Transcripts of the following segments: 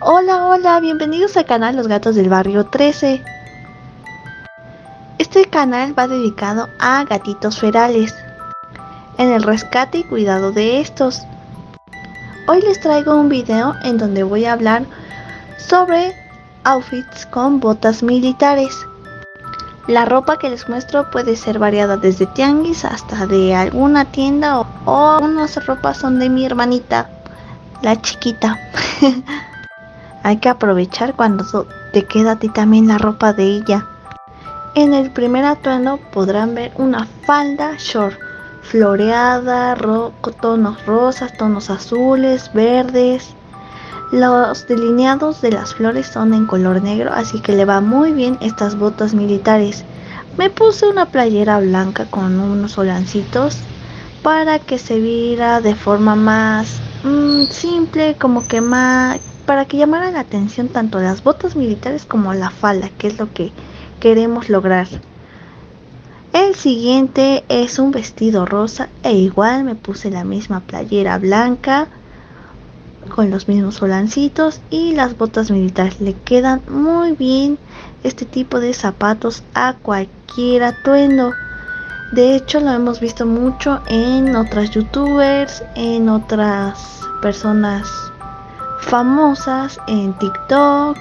Hola, hola, bienvenidos al canal Los Gatos del Barrio 13. Este canal va dedicado a gatitos ferales, en el rescate y cuidado de estos. Hoy les traigo un video en donde voy a hablar sobre outfits con botas militares. La ropa que les muestro puede ser variada desde tianguis hasta de alguna tienda o, o unas ropas son de mi hermanita, la chiquita. Hay que aprovechar cuando te queda a ti también la ropa de ella. En el primer atuendo podrán ver una falda short floreada, tonos rosas, tonos azules, verdes. Los delineados de las flores son en color negro, así que le va muy bien estas botas militares. Me puse una playera blanca con unos solancitos para que se viera de forma más mm, simple, como que más para que llamara la atención tanto las botas militares como la falda, que es lo que queremos lograr. El siguiente es un vestido rosa e igual me puse la misma playera blanca con los mismos solancitos y las botas militares. Le quedan muy bien este tipo de zapatos a cualquier atuendo. De hecho lo hemos visto mucho en otras youtubers, en otras personas famosas en TikTok.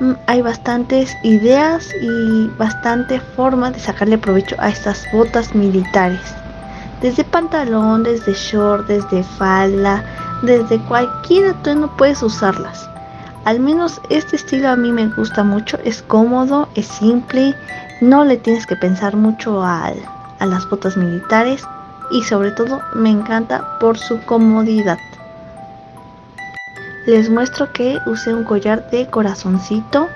Mm, hay bastantes ideas y bastante formas de sacarle provecho a estas botas militares. Desde pantalón, desde short, desde falda, desde cualquier atuendo puedes usarlas. Al menos este estilo a mí me gusta mucho, es cómodo, es simple, no le tienes que pensar mucho a las botas militares y sobre todo me encanta por su comodidad les muestro que usé un collar de corazoncito.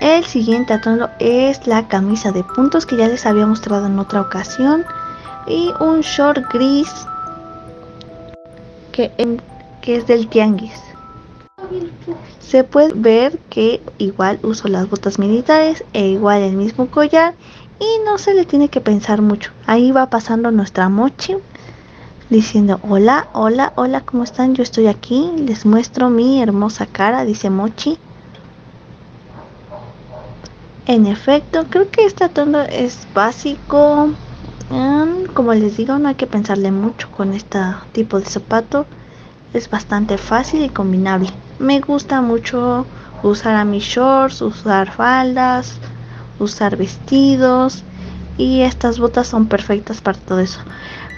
El siguiente atuendo es la camisa de puntos que ya les había mostrado en otra ocasión. Y un short gris que, que es del tianguis. Se puede ver que igual uso las botas militares e igual el mismo collar y no se le tiene que pensar mucho. Ahí va pasando nuestra mochi diciendo hola, hola, hola, ¿cómo están? Yo estoy aquí, les muestro mi hermosa cara, dice Mochi. En efecto, creo que este atuendo es básico. Mm, como les digo, no hay que pensarle mucho con este tipo de zapato. Es bastante fácil y combinable. Me gusta mucho usar a mis shorts, usar faldas, usar vestidos. Y estas botas son perfectas para todo eso.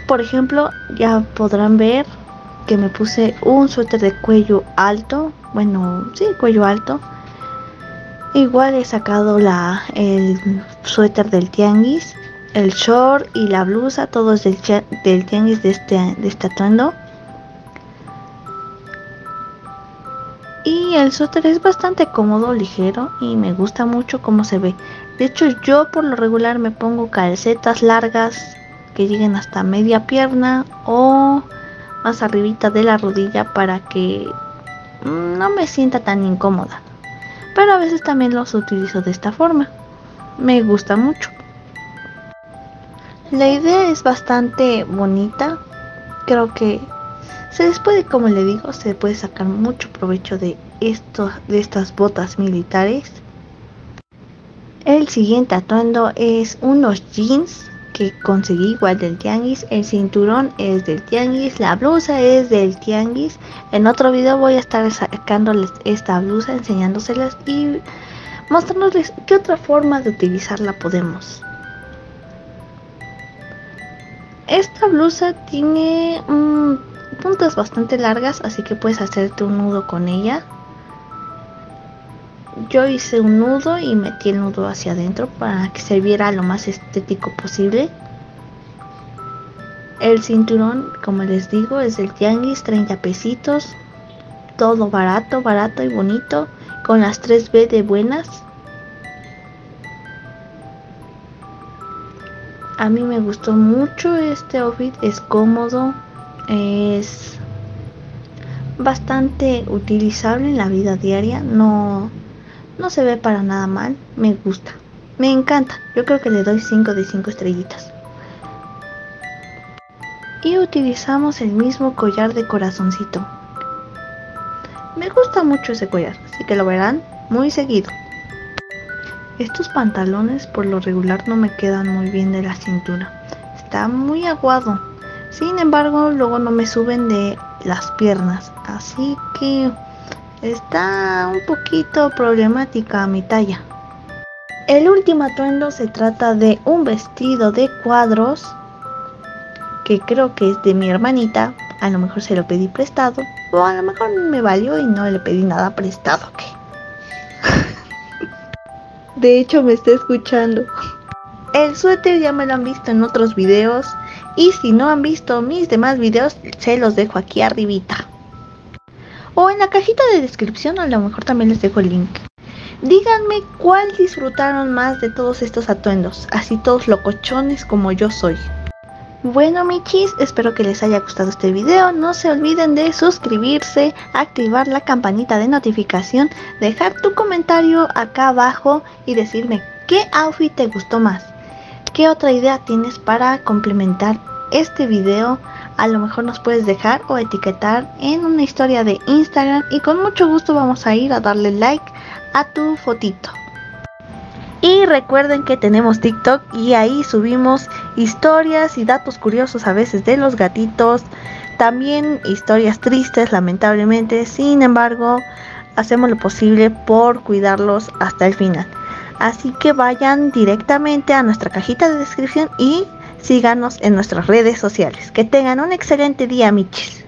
Por ejemplo, ya podrán ver que me puse un suéter de cuello alto. Bueno, sí, cuello alto. Igual he sacado la, el suéter del tianguis, el short y la blusa, todos del, tianguis de este, de este atuendo. Y el suéter es bastante cómodo, ligero y me gusta mucho cómo se ve. De hecho yo por lo regular me pongo calcetas largas que lleguen hasta media pierna o más arribita de la rodilla para que no me sienta tan incómoda. Pero a veces también los utilizo de esta forma. Me gusta mucho. La idea es bastante bonita. Creo que se les puede, como le digo, se puede sacar mucho provecho de, esto, de estas botas militares. El siguiente atuendo es unos jeans que conseguí igual del tianguis. El cinturón es del tianguis. La blusa es del tianguis. En otro video voy a estar sacándoles esta blusa, enseñándoselas y mostrándoles qué otra forma de utilizarla podemos. Esta blusa tiene puntas bastante largas, así que puedes hacerte un nudo con ella yo hice un nudo y metí el nudo hacia adentro para que se viera lo más estético posible. El cinturón, como les digo, es del tianguis, 30 pesitos. Todo barato, barato y bonito. Con las 3B de buenas. A mí me gustó mucho este outfit. Es cómodo. Es bastante utilizable en la vida diaria. No no se ve para nada mal, me gusta. Me encanta, yo creo que le doy 5 de 5 estrellitas. Y utilizamos el mismo collar de corazoncito. me gusta mucho ese collar, así que lo verán muy seguido. Estos pantalones por lo regular no me quedan muy bien de la cintura. Está muy aguado. Sin embargo, luego no me suben de las piernas. Así que está un poquito problemática mi talla. El último atuendo se trata de un vestido de cuadros que creo que es de mi hermanita. A lo mejor se lo pedí prestado o a lo mejor me valió y no le pedí nada prestado. De hecho me está escuchando. El suéter ya me lo han visto en otros videos y si no han visto mis demás videos se los dejo aquí arribita. O en la cajita de descripción a lo mejor también les dejo el link. Díganme cuál disfrutaron más de todos estos atuendos, así todos locochones como yo soy. Bueno michis, espero que les haya gustado este video, no se olviden de suscribirse, activar la campanita de notificación, dejar tu comentario acá abajo y decirme qué outfit te gustó más. ¿Qué otra idea tienes para complementar este video? A lo mejor nos puedes dejar o etiquetar en una historia de Instagram y con mucho gusto vamos a ir a darle like a tu fotito. Y recuerden que tenemos TikTok y ahí subimos historias y datos curiosos a veces de los gatitos. También historias tristes, lamentablemente. Sin embargo, hacemos lo posible por cuidarlos hasta el final. Así que vayan directamente a nuestra cajita de descripción y síganos en nuestras redes sociales. Que tengan un excelente día, michis.